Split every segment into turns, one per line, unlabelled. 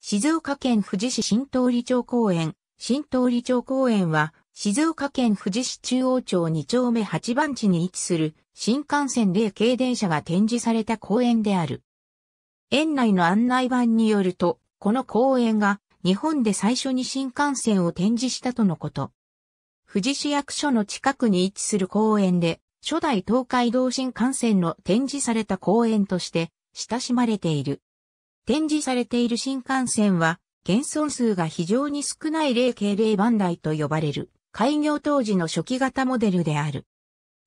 静岡県富士市新通り町公園。新通り町公園は、静岡県富士市中央町2丁目8番地に位置する新幹線霊系電車が展示された公園である。園内の案内板によると、この公園が日本で最初に新幹線を展示したとのこと。富士市役所の近くに位置する公園で、初代東海道新幹線の展示された公園として親しまれている。展示されている新幹線は、現存数が非常に少ない0系0番台と呼ばれる、開業当時の初期型モデルである。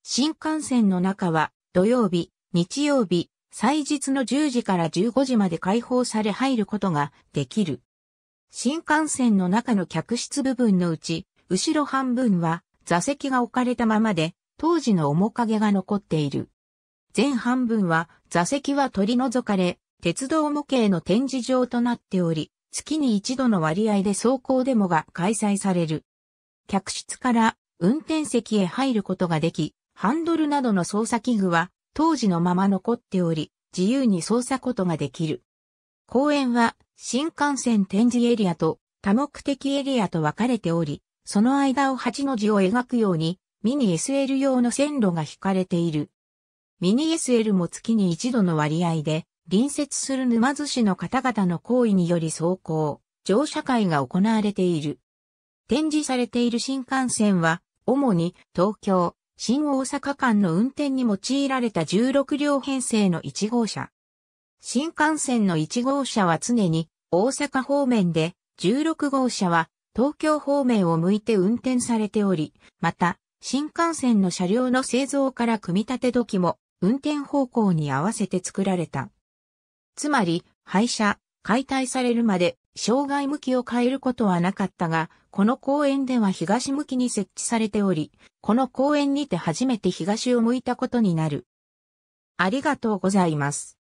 新幹線の中は、土曜日、日曜日、祭日の10時から15時まで開放され入ることができる。新幹線の中の客室部分のうち、後ろ半分は座席が置かれたままで、当時の面影が残っている。前半分は座席は取り除かれ、鉄道模型の展示場となっており、月に一度の割合で走行デモが開催される。客室から運転席へ入ることができ、ハンドルなどの操作器具は当時のまま残っており、自由に操作ことができる。公園は新幹線展示エリアと多目的エリアと分かれており、その間を8の字を描くように、ミニ SL 用の線路が引かれている。ミニ SL も月に一度の割合で、隣接する沼津市の方々の行為により走行、乗車会が行われている。展示されている新幹線は、主に東京、新大阪間の運転に用いられた16両編成の1号車。新幹線の1号車は常に大阪方面で、16号車は東京方面を向いて運転されており、また、新幹線の車両の製造から組み立て時も運転方向に合わせて作られた。つまり、廃車、解体されるまで障害向きを変えることはなかったが、この公園では東向きに設置されており、この公園にて初めて東を向いたことになる。ありがとうございます。